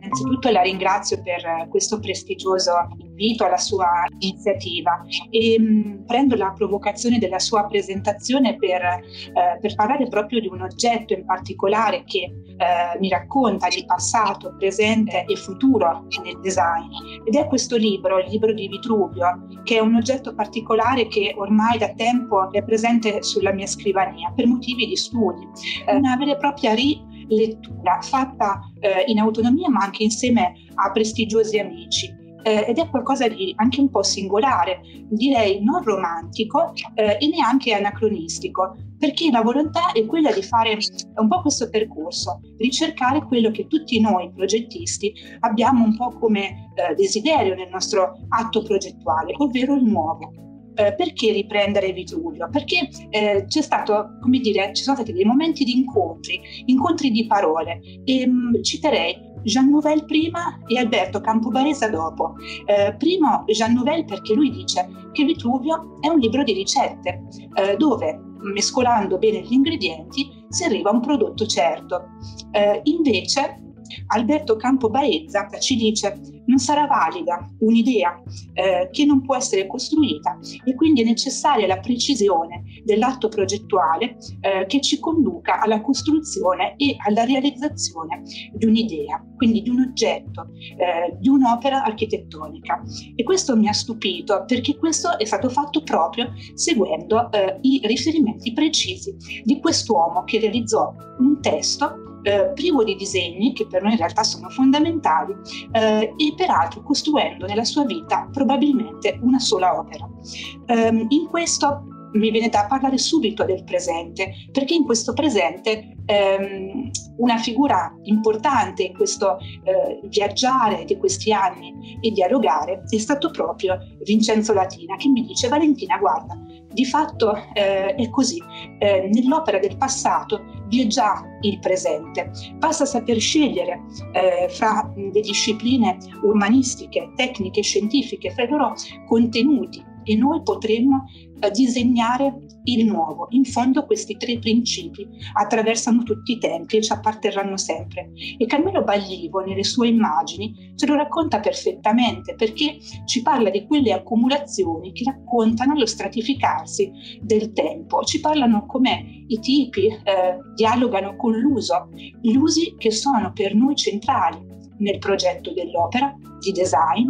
Innanzitutto la ringrazio per questo prestigioso invito alla sua iniziativa. E mh, mm, prendo la provocazione della sua presentazione per, eh, per, parlare proprio di un oggetto in particolare che eh, mi racconta di passato, presente e futuro nel design. Ed è questo libro, il libro di Vitruvio, che è un oggetto particolare che ormai da tempo è presente sulla mia scrivania per motivi di studi, eh, una vera e propria ri lettura fatta eh, in autonomia ma anche insieme a prestigiosi amici. Eh, ed è qualcosa di anche un po' singolare, direi non romantico eh, e neanche anacronistico, perché la volontà è quella di fare un po' questo percorso, ricercare quello che tutti noi progettisti abbiamo un po' come eh, desiderio nel nostro atto progettuale, ovvero il nuovo. Eh, perché riprendere Vitruvio? Perché eh, c'è stato, come dire, ci sono stati dei momenti di incontri, incontri di parole e mh, mm, citerei Jean Nouvel prima e Alberto Campobaresa dopo. Eh, primo Jean Nouvel perché lui dice che Vitruvio è un libro di ricette eh, dove mescolando bene gli ingredienti si arriva a un prodotto certo. Eh, invece Alberto Campo Baezza ci dice non sarà valida un'idea eh, che non può essere costruita e quindi è necessaria la precisione dell'atto progettuale eh, che ci conduca alla costruzione e alla realizzazione di un'idea, quindi di un oggetto, eh, di un'opera architettonica. E questo mi ha stupito perché questo è stato fatto proprio seguendo eh, i riferimenti precisi di quest'uomo che realizzò un testo eh, privo di disegni, che per noi in realtà sono fondamentali, eh, e peraltro costruendo nella sua vita probabilmente una sola opera. Um, in questo mi viene da parlare subito del presente, perché in questo presente ehm, una figura importante in questo eh, viaggiare di questi anni e dialogare è stato proprio Vincenzo Latina, che mi dice Valentina, guarda, di fatto eh, è così, eh, nell'opera del passato vi è già il presente, basta saper scegliere eh, fra le discipline umanistiche, tecniche, scientifiche, fra i loro contenuti e noi potremmo eh, disegnare il nuovo. In fondo questi tre principi attraversano tutti i tempi e ci apparterranno sempre. E Carmelo Baglivo nelle sue immagini ce lo racconta perfettamente perché ci parla di quelle accumulazioni che raccontano lo stratificarsi del tempo, ci parlano come i tipi eh, dialogano con l'uso, gli usi che sono per noi centrali nel progetto dell'opera di design,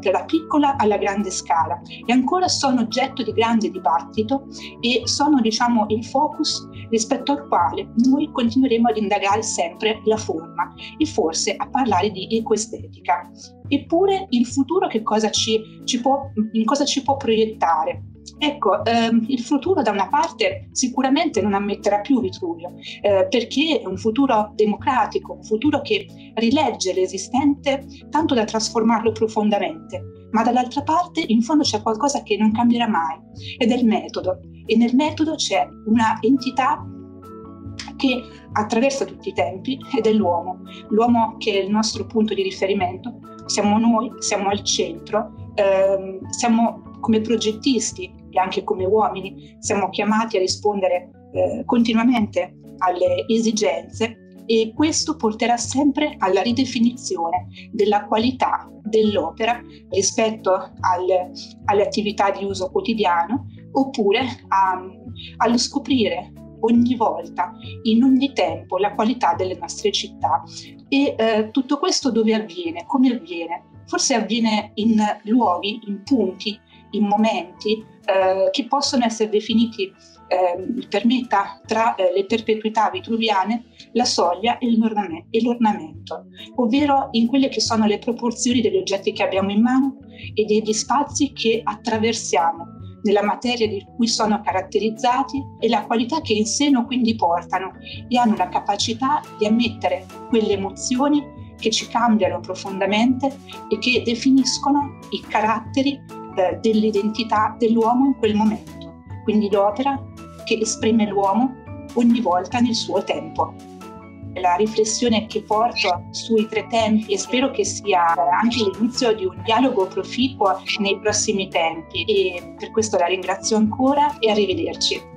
dalla piccola alla grande scala e ancora sono oggetto di grande dibattito e sono diciamo il focus rispetto al quale noi continueremo ad indagare sempre la forma e forse a parlare di ecoestetica. Eppure il futuro che cosa ci, ci può, in cosa ci può proiettare? Ecco, ehm, il futuro da una parte sicuramente non ammetterà più Vitruvio, eh, perché è un futuro democratico, un futuro che rilegge l'esistente tanto da trasformarlo profondamente, ma dall'altra parte in fondo c'è qualcosa che non cambierà mai ed è il metodo. E nel metodo c'è una entità che attraversa tutti i tempi ed è l'uomo, l'uomo che è il nostro punto di riferimento, siamo noi, siamo al centro, ehm, siamo come progettisti e anche come uomini siamo chiamati a rispondere eh, continuamente alle esigenze e questo porterà sempre alla ridefinizione della qualità dell'opera rispetto al, alle attività di uso quotidiano oppure a, allo scoprire ogni volta, in ogni tempo, la qualità delle nostre città. E eh, tutto questo dove avviene? Come avviene? Forse avviene in luoghi, in punti, in momenti eh, che possono essere definiti eh, per metà tra eh, le perpetuità vitruviane la soglia e l'ornamento, ovvero in quelle che sono le proporzioni degli oggetti che abbiamo in mano e degli spazi che attraversiamo nella materia di cui sono caratterizzati e la qualità che in seno quindi portano e hanno la capacità di ammettere quelle emozioni che ci cambiano profondamente e che definiscono i caratteri dell'identità dell'uomo in quel momento. Quindi l'opera che esprime l'uomo ogni volta nel suo tempo. la riflessione che porto sui tre tempi e spero che sia anche l'inizio di un dialogo proficuo nei prossimi tempi e per questo la ringrazio ancora e arrivederci.